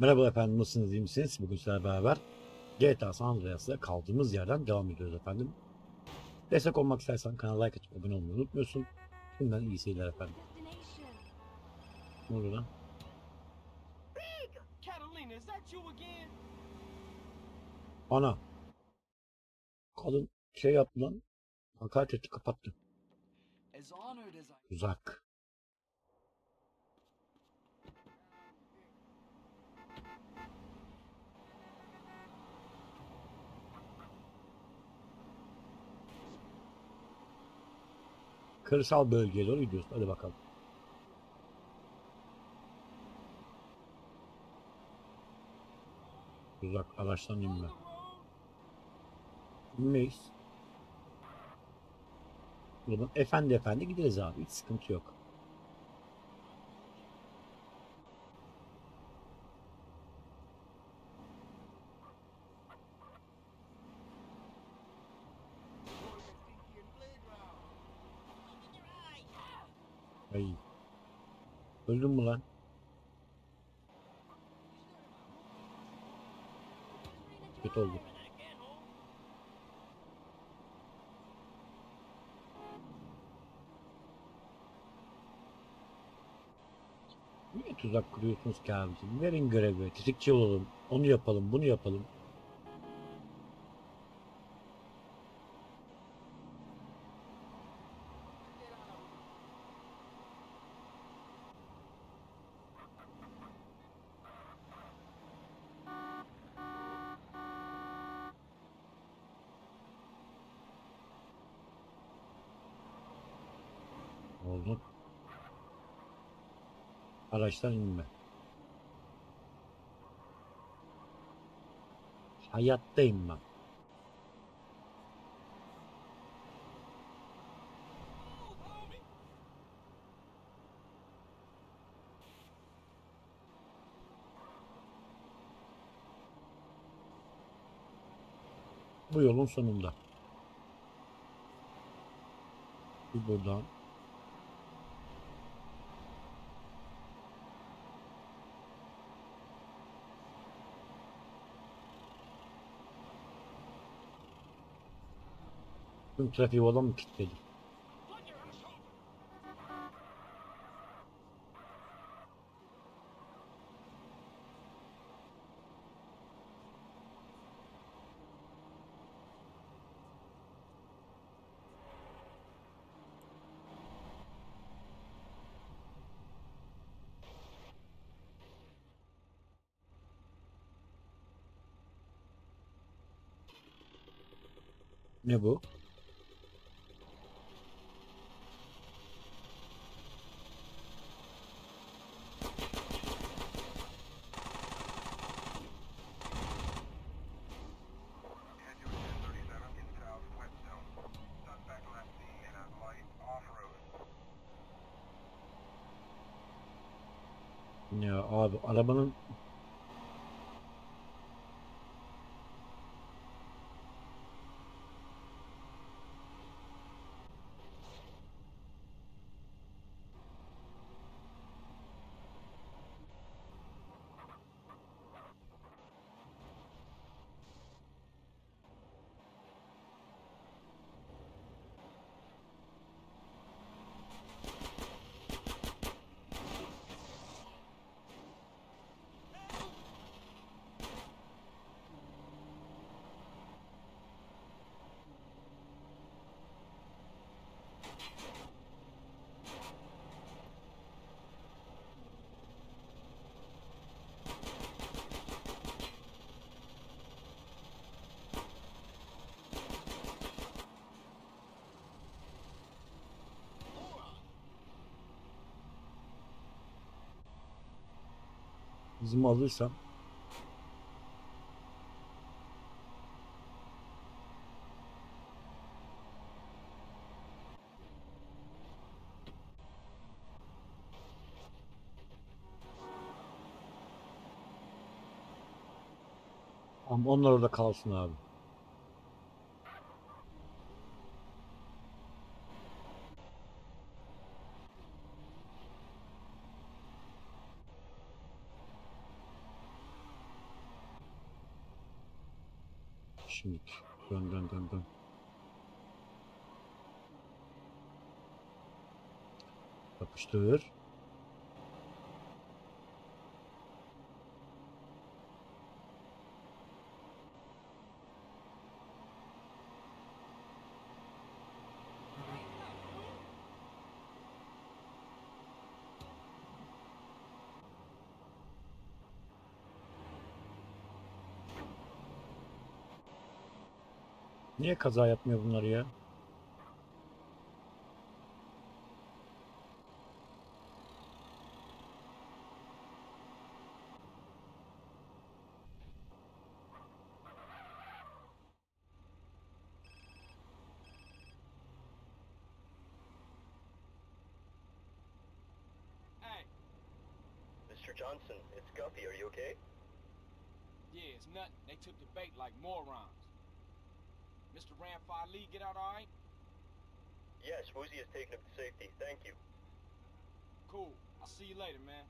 Merhaba efendim nasılsınız iyi misiniz? Bugün sizlerle beraber GTA San Andreas'la kaldığımız yerden devam ediyoruz efendim. Destek olmak istersen kanala like atıp abone olmayı unutmuyorsun. Şimdiden iyi seyirler efendim. Ne oluyor lan? Ana. Kadın şey yaptı lan. Hakaret etti kapattı. Uzak. Kırsal bölgeye doğru gidiyoruz. Hadi bakalım. Uzak araçtan inme. İnmeyiz. Buradan efendi efendi gideriz abi. Hiç sıkıntı yok. Ay. Öldün mü lan? Kötü oldu. Niye tuzak kuruyorsunuz ki abicim? Verin görevi. Tetikçi olalım. Onu yapalım, bunu yapalım. Oldu. Araçtan inme. Hayatta inmem. Bu yolun sonunda. Bir buradan. Tüm trafiği olan mı kilitledi? Ne bu? Ya abi arabanın bizim alırsam Ama onlar orada kalsın abi. Şimdi dön dön dön dön. Yapıştır. Niye kaza yapmıyor bunlar ya? Ramfire Lee get out all right? Yes, Woozy is taken him to safety. Thank you. Cool. I'll see you later, man.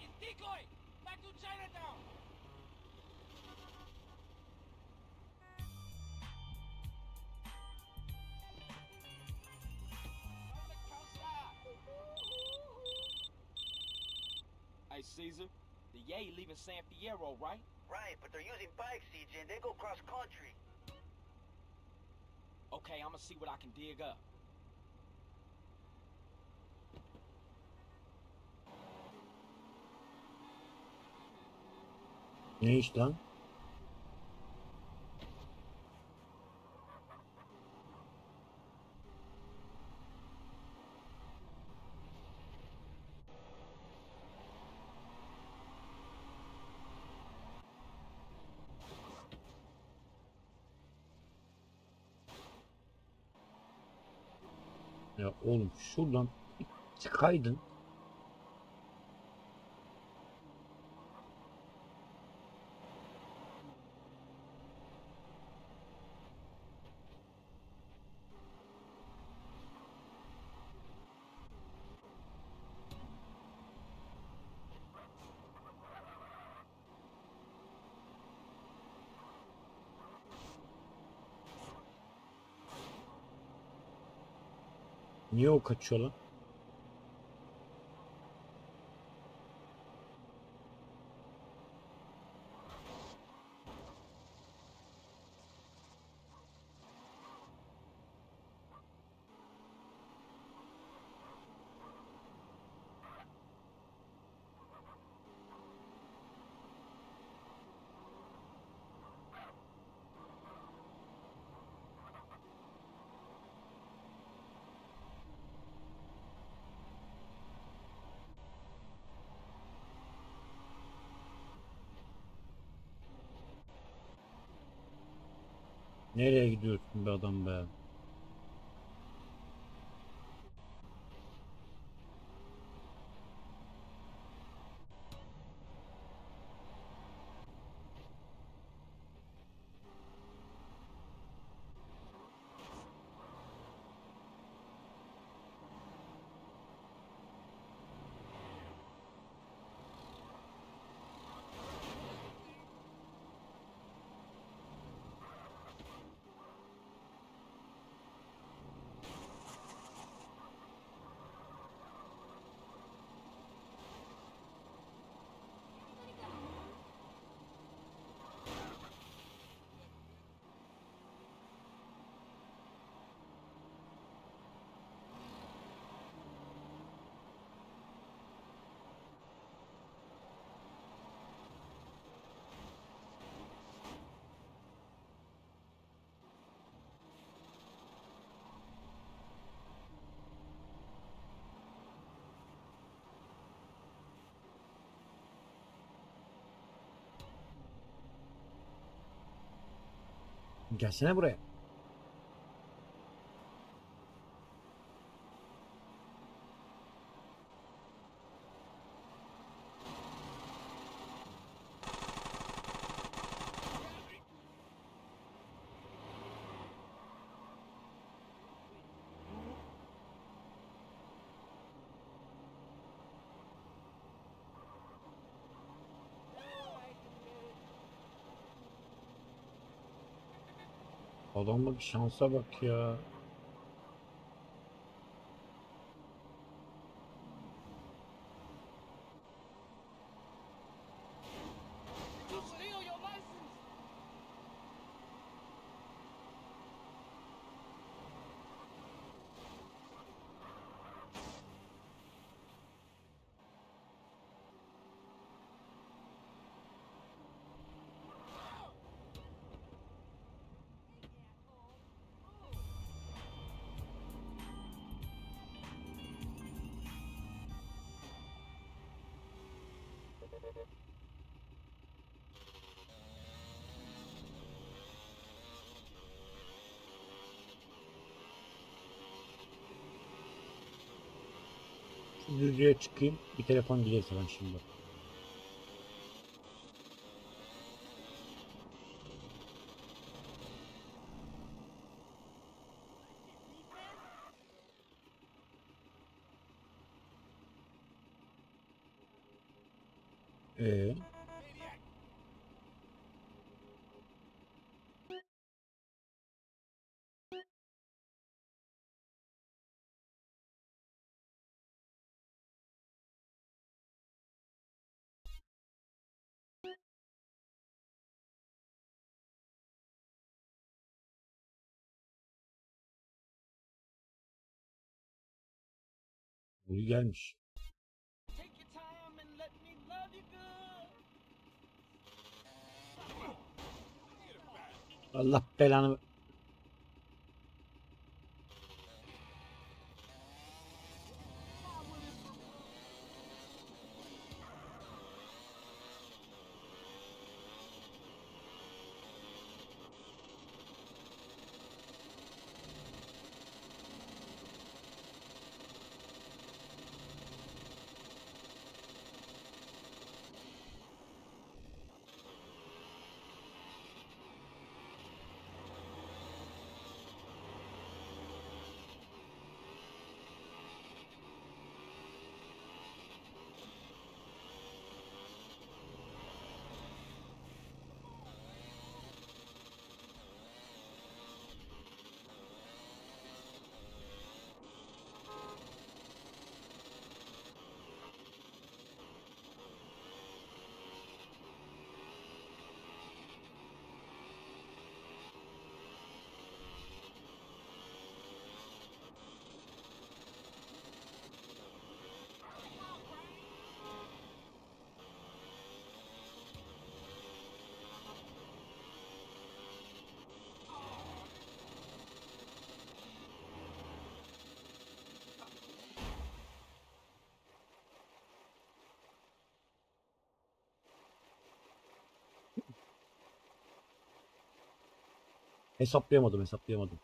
It's Decoy! Back to Chinatown! Hey, Caesar, the Yay leaving San Fierro, right? Right, but they're using bikes, CJ, and they go cross country. Okay, I'm gonna see what I can dig up. Ne iş lan? Şuradan çıkaydın. Kaçıyor lan? Nereye gidiyorsun be adam be? Gelsene buraya. Adamla bir şansa bak ya. Çıkayım. Bir telefon gelirse ben şimdi. You good. Allah belanı. Hesaplayamadım hesaplayamadım.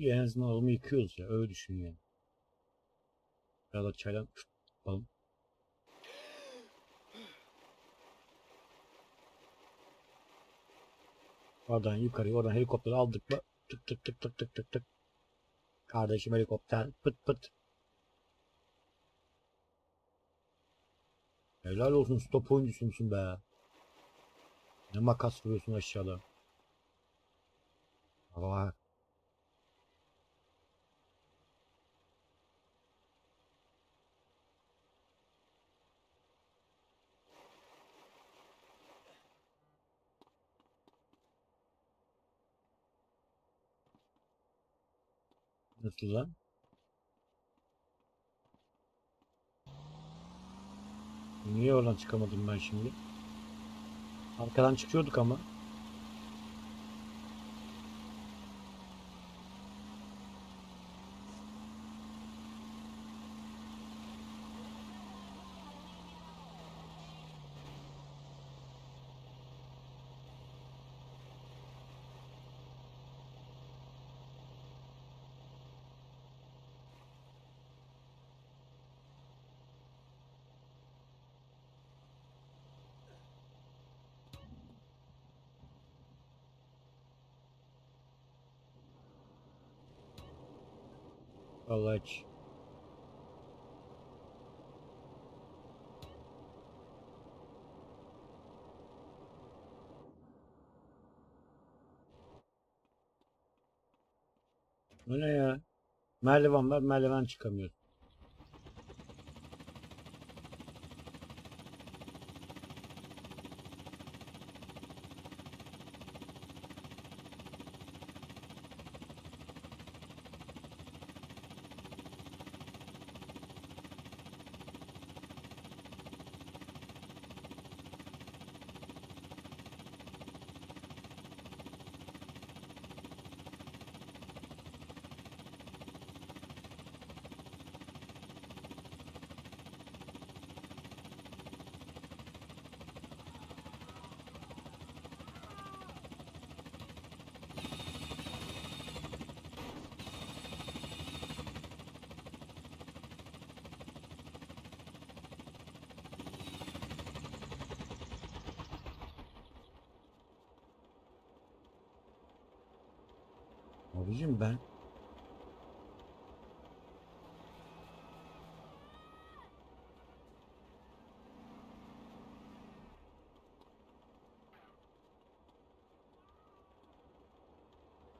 En azından adamı yıkıyoruz ya öyle düşün yani. Biraz da çaydan yapalım. Oradan yukarı oradan helikopteri aldık mı tık tık tık tık tık tık tık. Kardeşim helikopter pıt pıt. Helal olsun stop oyuncusu musun be. Ne makas vuruyorsun aşağıda. Vay. Nasıl lan? Niye oradan çıkamadım ben şimdi? Arkadan çıkıyorduk ama. Hiç. Bu ne ya? Merdiven var, merdiven çıkamıyor. Abicim ben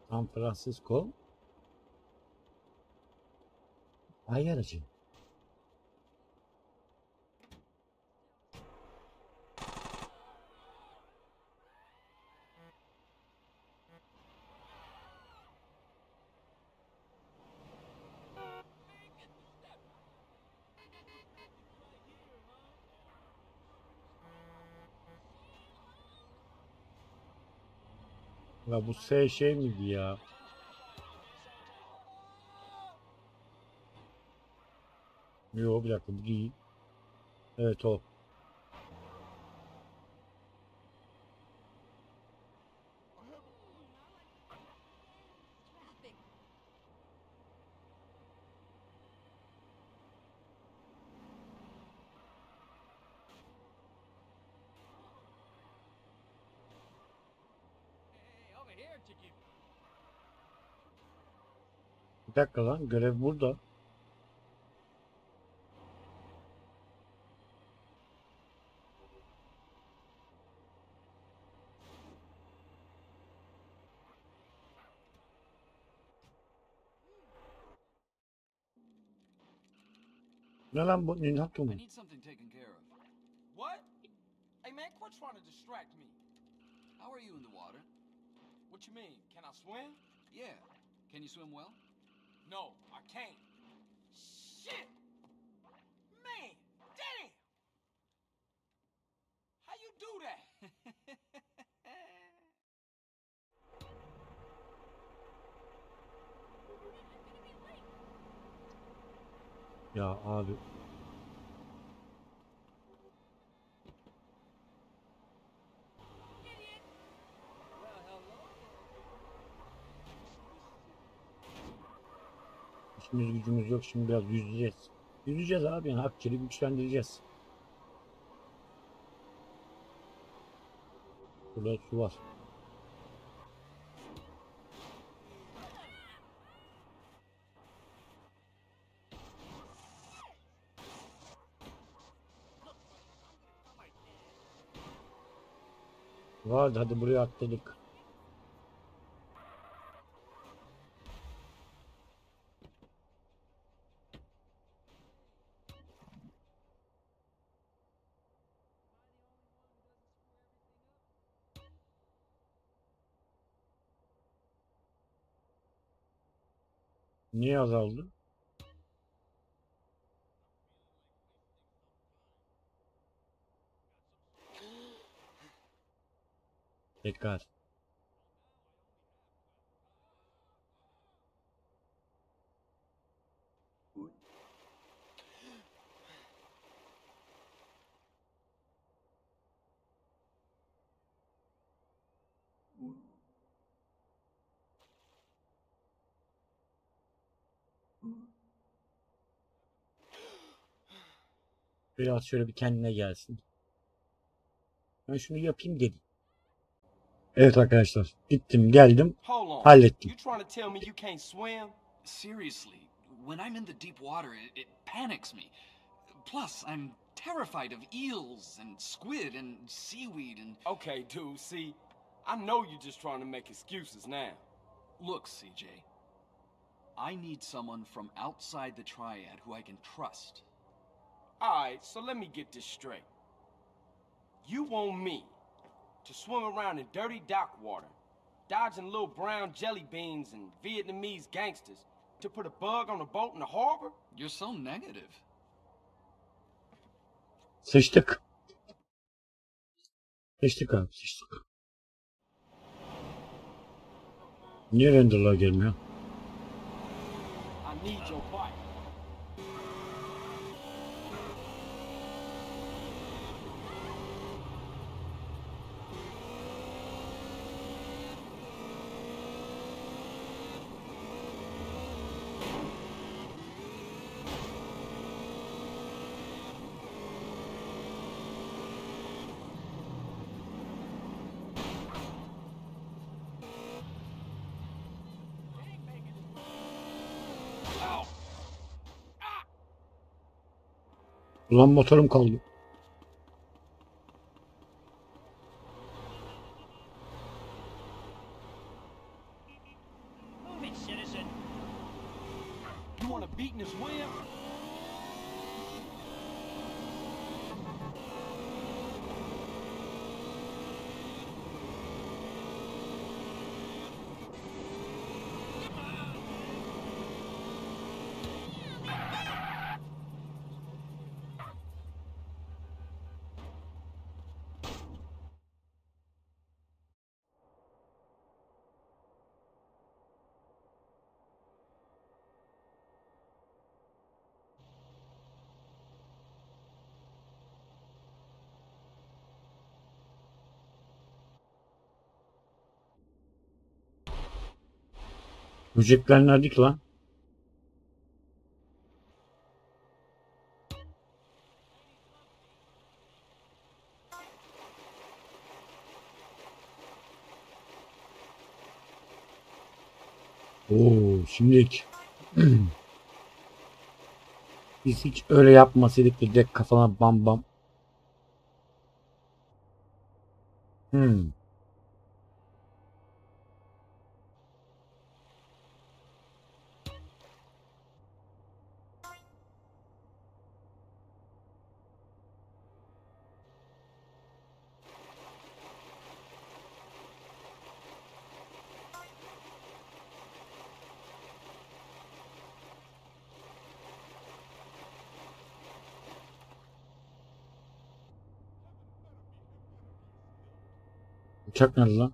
San Francisco Ay aracı. Ya bu S şey miydi ya? Yo bir dakika değil. Evet o. Bir dakika lan görev burada. Ne lan bu? Ne mı? I need something taken care of. What? Hey man, quit trying to distract me. How are you in the water? What you mean? Can I swim? Yeah. Can you swim well? No, I can't. Shit! Man, damn! How you do that? Ya abi. İşimiz gücümüz yok şimdi biraz yüzeceğiz. Yüzeceğiz abi yani akçeli güçlendireceğiz. Burada su var. Vardı hadi buraya atladık. Niye azaldı? Tekrar. Biraz şöyle bir kendine gelsin. Ben şunu yapayım dedim. Evet arkadaşlar. Gittim geldim. Hallettim. You trying to tell me you can't swim? Seriously, When I'm in the deep water, it, it panics me. Plus, I'm terrified of eels and squid and seaweed and. Okay, dude, see, I know you're just trying to make excuses now. Look, CJ. I need someone from outside the triad who I can trust. Alright, so let me get this straight. You want me to swim around in dirty dock water, dodging little brown jelly beans and Vietnamese gangsters, to put a bug on a boat in the harbor? You're so negative. Sıçtık. Sıçtık abi sıçtık. Niye renderlar gelmiyor? I need your Ulan motorum kaldı. You swim? Böcekler nerede ki lan? Oo, şimdilik biz hiç öyle yapmasaydık direkt kafana bam bam. Hmm. Uçak nerede lan?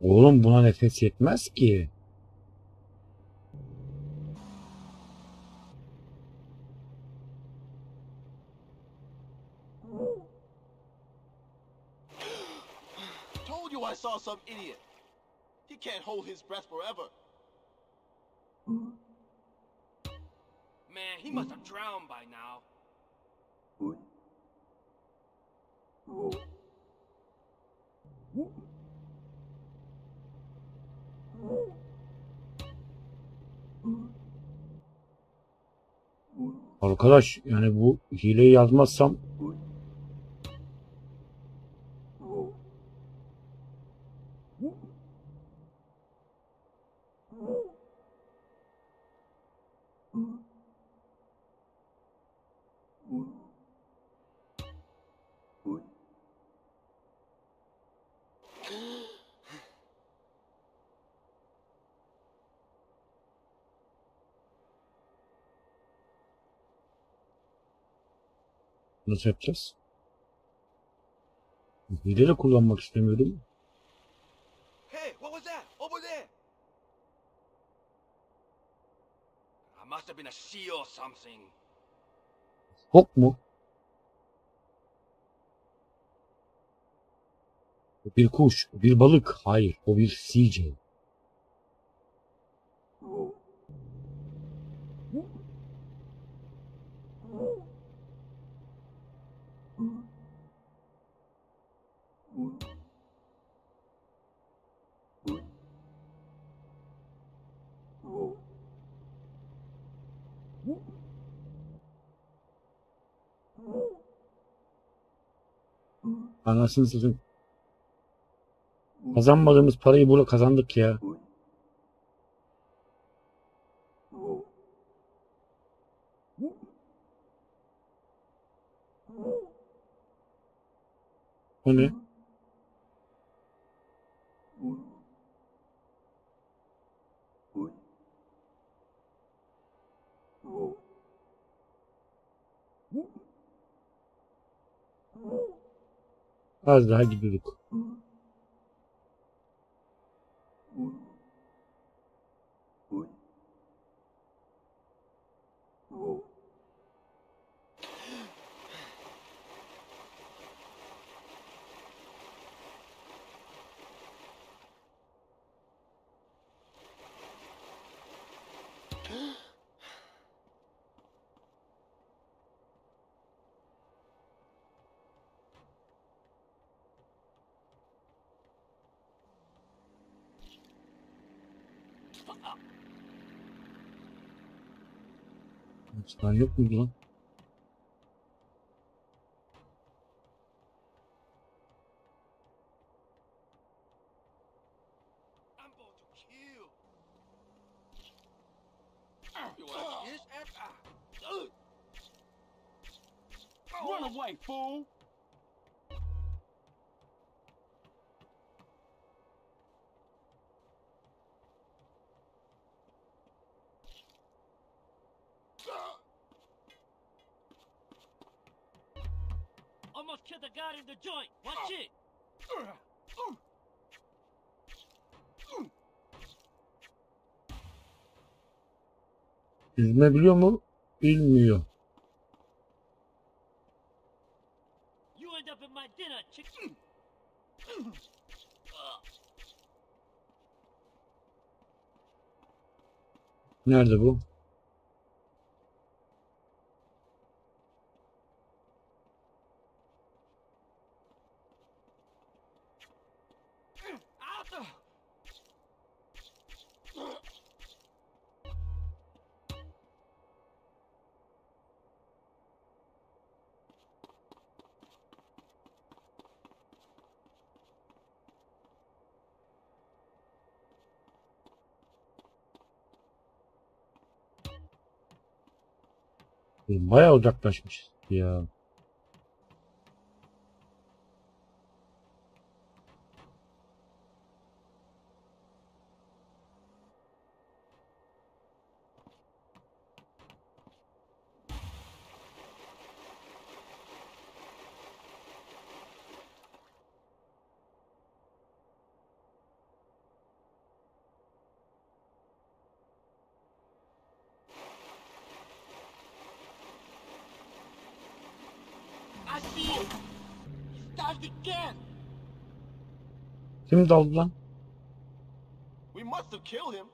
Oğlum buna nefes yetmez ki. Told you I saw some idiot. He can't hold his breath forever. Man, he must have drowned by now. Arkadaş yani bu hileyi yazmazsam nasıl yapacağız? Hile de kullanmak istemiyorum. Hey, what was that? Over there! I must have been a sea or something. Fok mu? Bir kuş, bir balık. Hayır, o bir CJ. Anasını satayım. Kazanmadığımız parayı burada kazandık ya. O ne? Az daha gidiyorduk. Sen yok muydu lan? I'm going to kill. You want to kiss? Ugh. Run away, fool! Almost killed the guy in the joint. Watch it. Yüzme biliyor mu? Bilmiyor. You end up in my dinner, chick. Nerede bu? Bayağı uzaklaşmış ya. Kim daldı lan? We must have killed him.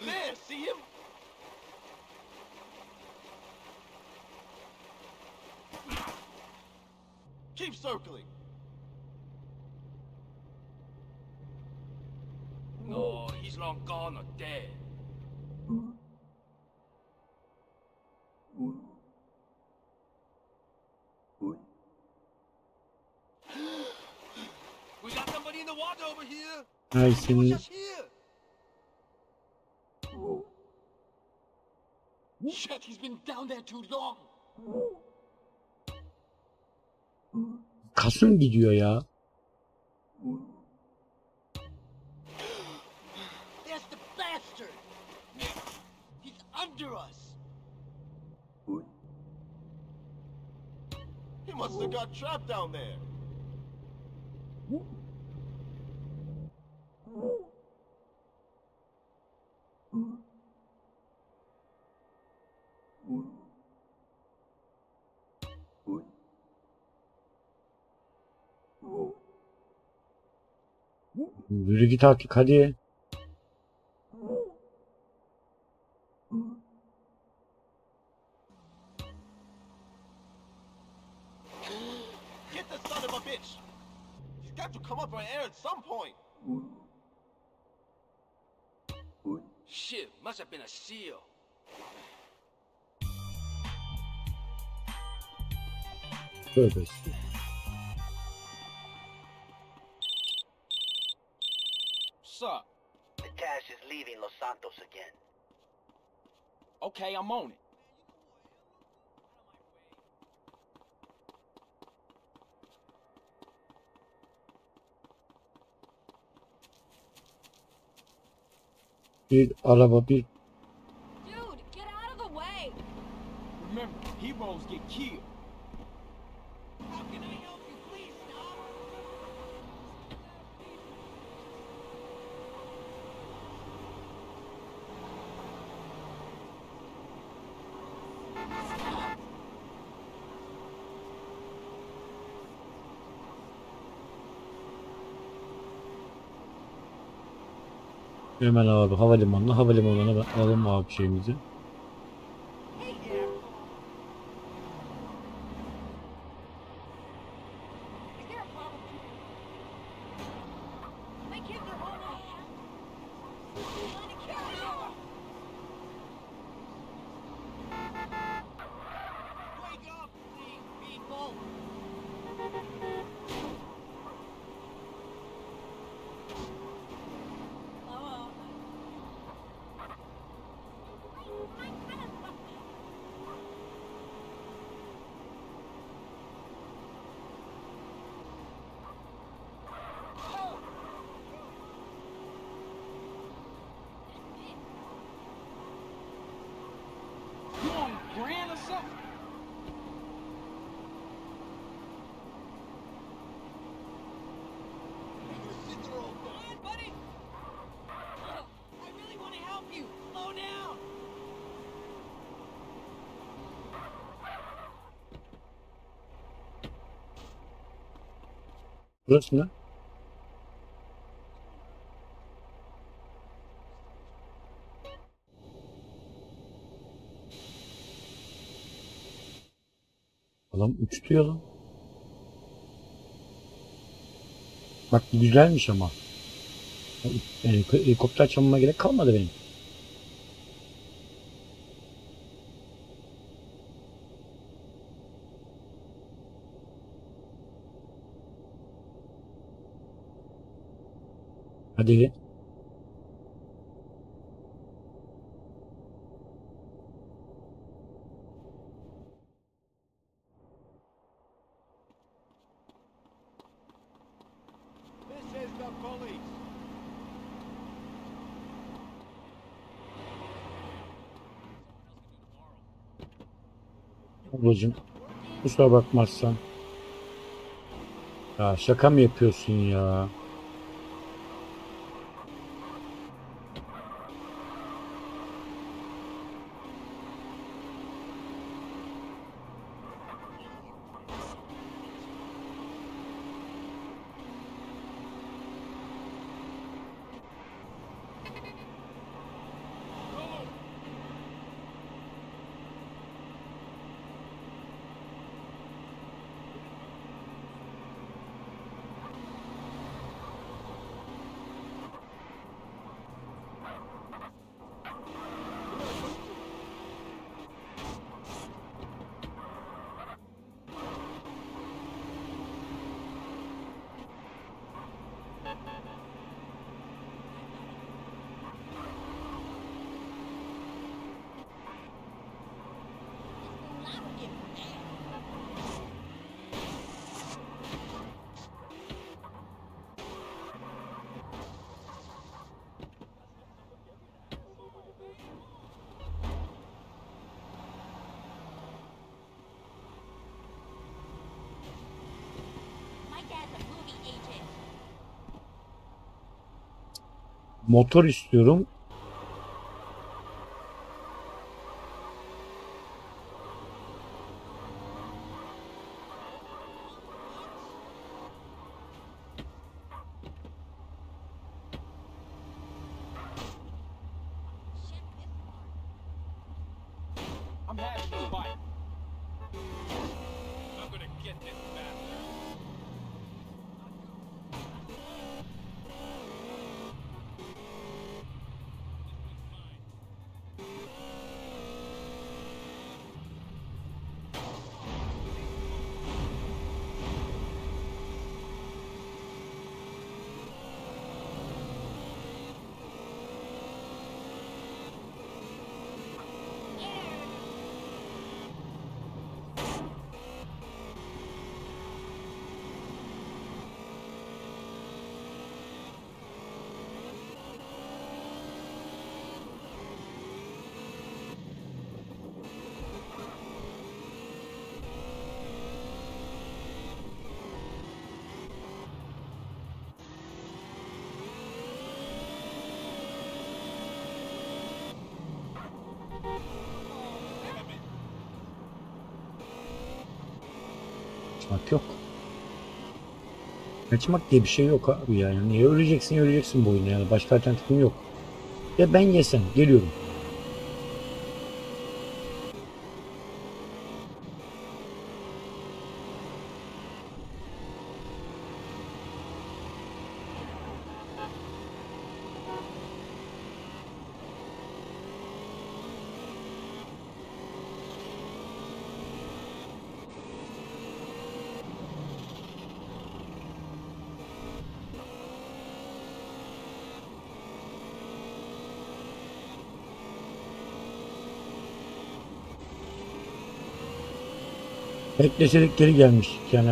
There, see him? Keep circling. No, he's long gone or dead. Mm. In the water over here. Ay see. Just here. Shit, he's been down there too long. kasım gidiyor ya. There's the bastard. He's under us. He must have got trapped down there. Yürü git artık. Get the son of a bitch. He's got to come up for air at some point. Shit, must have been a seal. Estağfurullah. What's? The Tash is leaving Los Santos again. Okay, I'm on it. Bir araba bir Dude, get out of the way! Remember, heroes get killed. Hemen abi havalimanına havalimanına alalım abi şeyimizi. Hey there! Is there a problem? My kids are home. Trying to kill me. Wake up, please, people! Oh. You on grand or something? Come on, buddy! I really want to help you! Slow down! Burası ne? Adam uçtu ya lan. Bak güzelmiş ama. Helikopter çalmama gerek kalmadı benim. Hadi. Ablacım kusura bakmazsan. Ya şaka mı yapıyorsun ya? Motor istiyorum. Kaçmak yok. Kaçmak diye bir şey yok abi yani. Niye öleceksin öleceksin bu oyunda yani. Başka alternatifin yok. Ya ben yesem geliyorum. Bekleseydik geri gelmiş yani.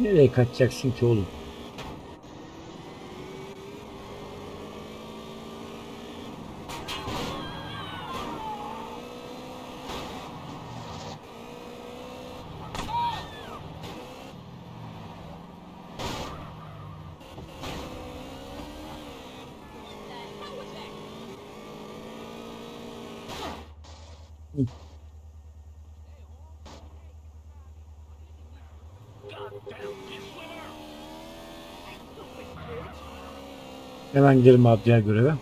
Nereye kaçacaksın ki oğlum? Hemen gidelim abi diğer göreve.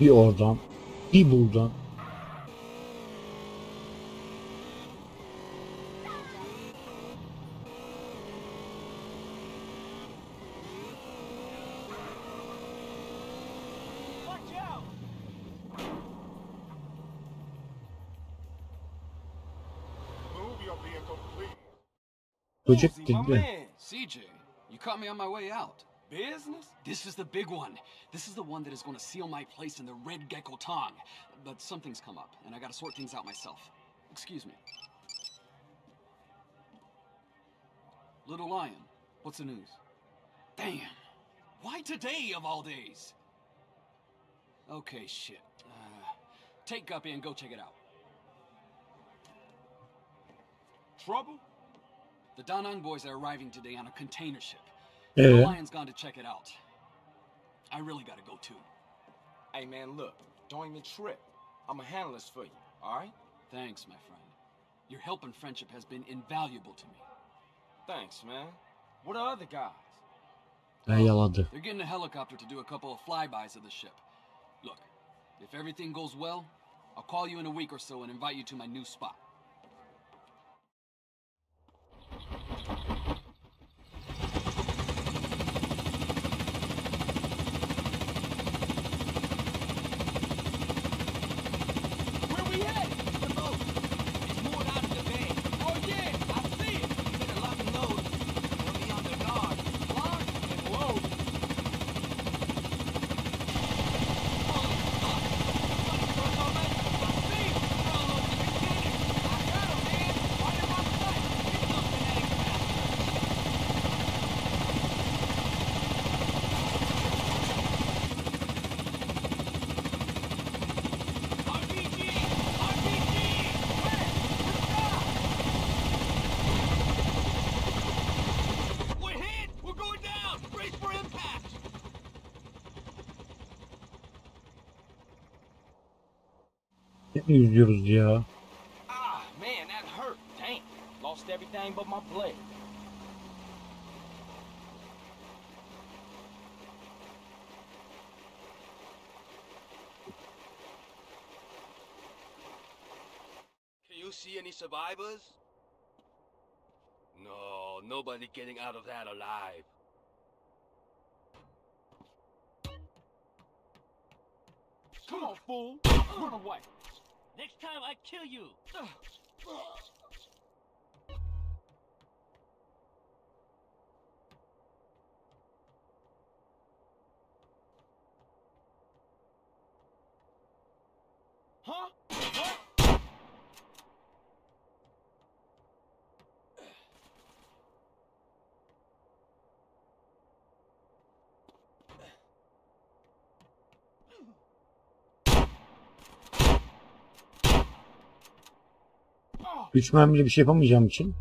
Bir oradan, bir buradan. My man. CJ, you caught me on my way out. Business? This is the big one. This is the one that is going to seal my place in the Red Gecko Tong. But something's come up, and I got to sort things out myself. Excuse me. Little Lion, what's the news? Damn. Why today of all days? Okay, shit. Uh, take Guppy and go check it out. Trouble? The Da Nang boys are arriving today on a container ship. The Ee, Lion's gone to check it out. I really gotta go too. Hey, man, look. Don't even trip. I'ma handle this for you, alright? Thanks, my friend. Your help and friendship has been invaluable to me. Thanks, man. What are the guys? ben yaladı. They're getting a helicopter to do a couple of flybys of the ship. Look, if everything goes well, I'll call you in a week or so and invite you to my new spot. Where we at? The boat. It's moored out of the bay. Oh yeah, I see it. Better lock and load. They'll be on their guard. Lock and load. We're hit! We're going down! Brace for impact! Ne yüzüyoruz ya? Ah, man, that hurt. Damn. Lost everything but my blade. Can you see any survivors? No, nobody getting out of that alive. Come on, fool. Run away. Next time I kill you. Oh, Üç mermiyle bir şey yapamayacağım için.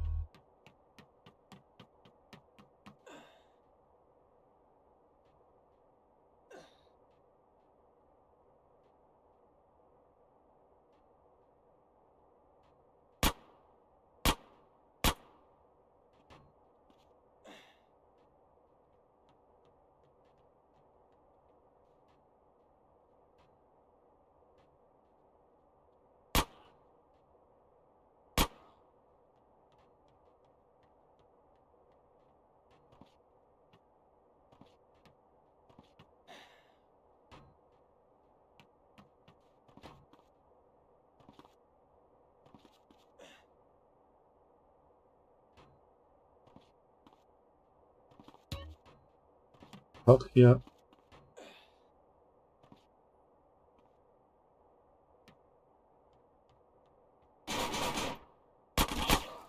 Bak ya.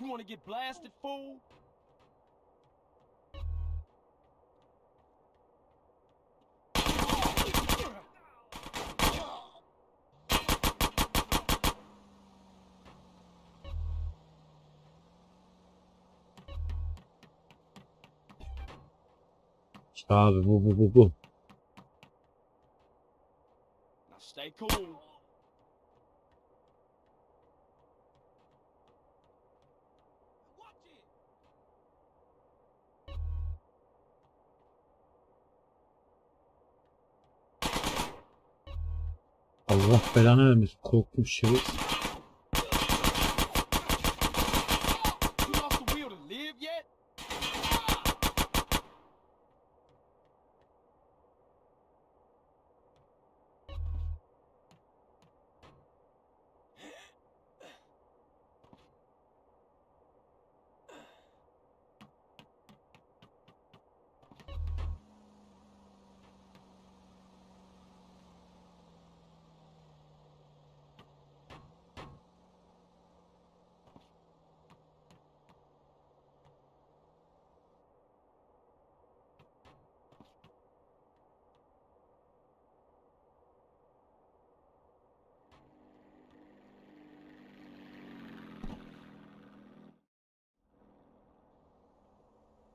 you want to get blasted, fool? İşte abi bu bu bu bu. Allah belanı vermesin. Korkmuş şerif.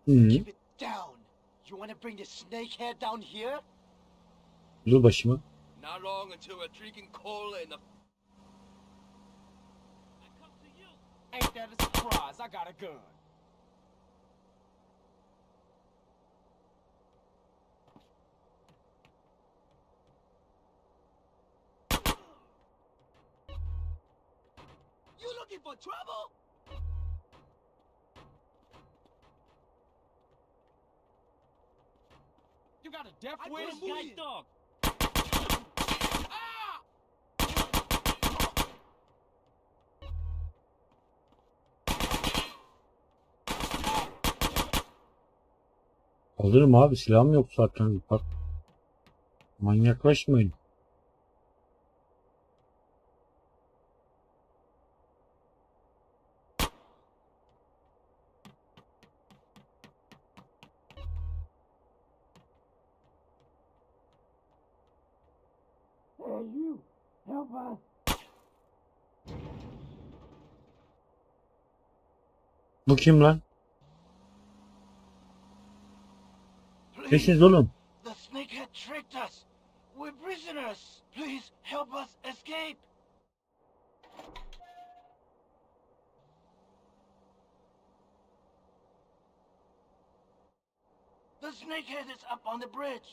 Hmm. Keep it down. You want to bring the snake head down here? Dur başımı. Not long until we're drinking cola in the. I. Ain't that a surprise? I got a gun. You looking for trouble? You got a death I wish? you. dog. Ah! Alırım abi silahım yok zaten. Bak. Manyaklaşmayın. Hey, you! Help us! Bu kim lan? Nesiniz oğlum? the snakehead tricked us. We're prisoners. Please help us escape. The snakehead is up on the bridge.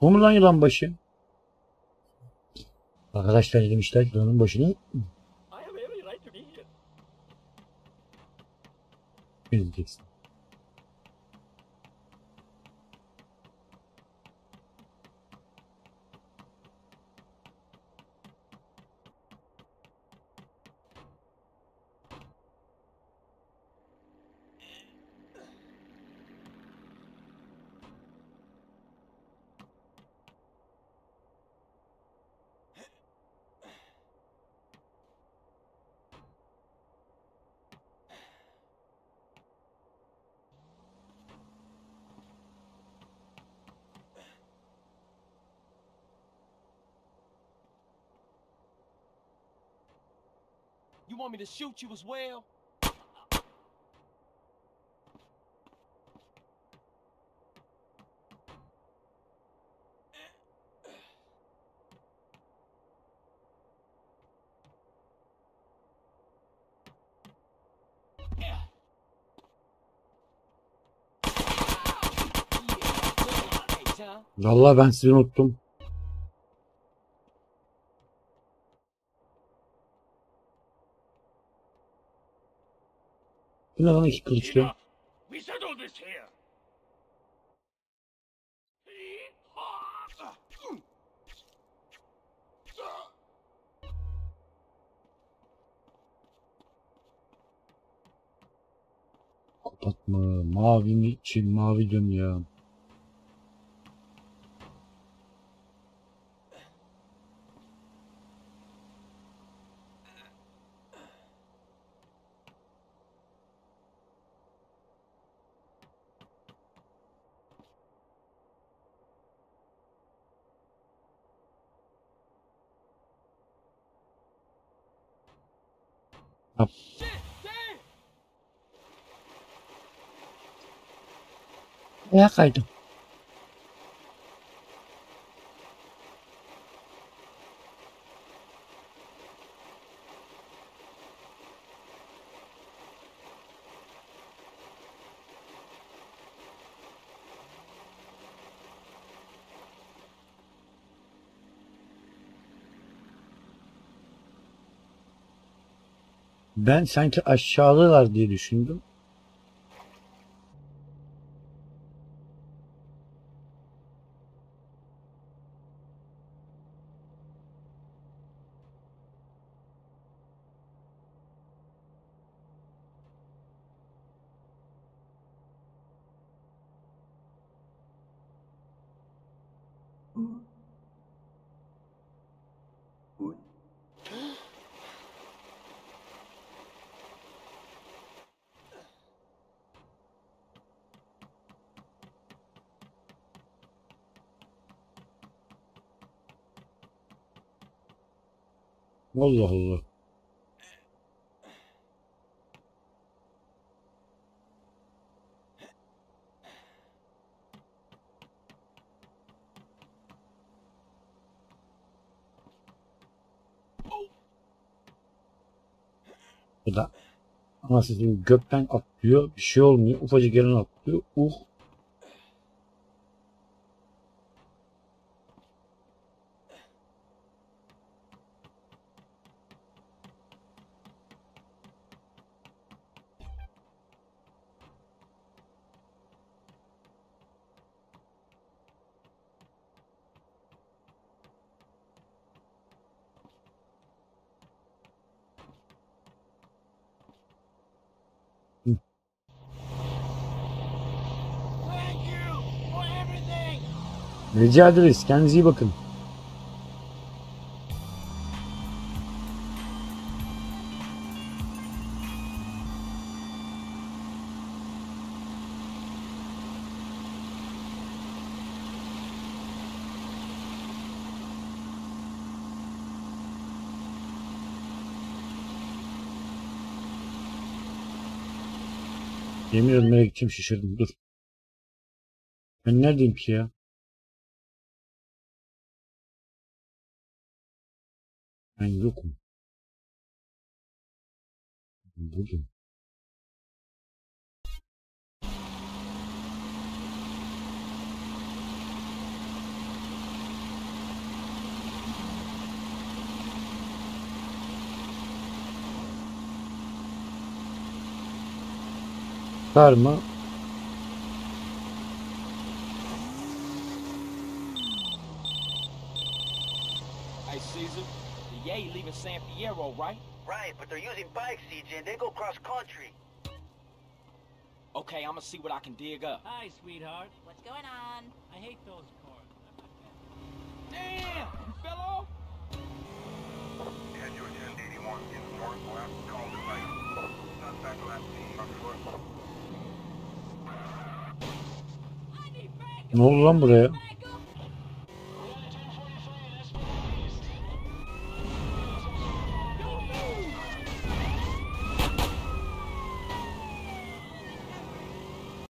Bu mu lan yılan başı? Arkadaşlar demişler yılanın başını I have every right to be here. Bileceksin. You want me to shoot you as well? Vallahi ben sizi unuttum. Bu ne lan iki kılıçlı? Kapatma. Mavi mi? Şey, mavi diyorum ya. Ayağa kaydım. Ben sanki aşağıdalar diye düşündüm. Allah Allah. Bu da sizin gökten atlıyor bir şey olmuyor. Ufacık yerine atlıyor. Uh Rica ederiz. Kendinize iyi bakın. Yemin ederim gideceğim şaşırdım. Dur. Ben neredeyim ki ya? Ben yokum. Bugün. Var San Fierro, right? Right, but they're using bikes, CJ, and they go cross country. Okay, I'm gonna see what I can dig up. Hi, sweetheart. What's going on? I hate those cars. Damn, you fell off? Head to agenda 81 in the northwest, call the site. Suspect last seen on foot. I need backup! Ne oldu lan buraya? Backup!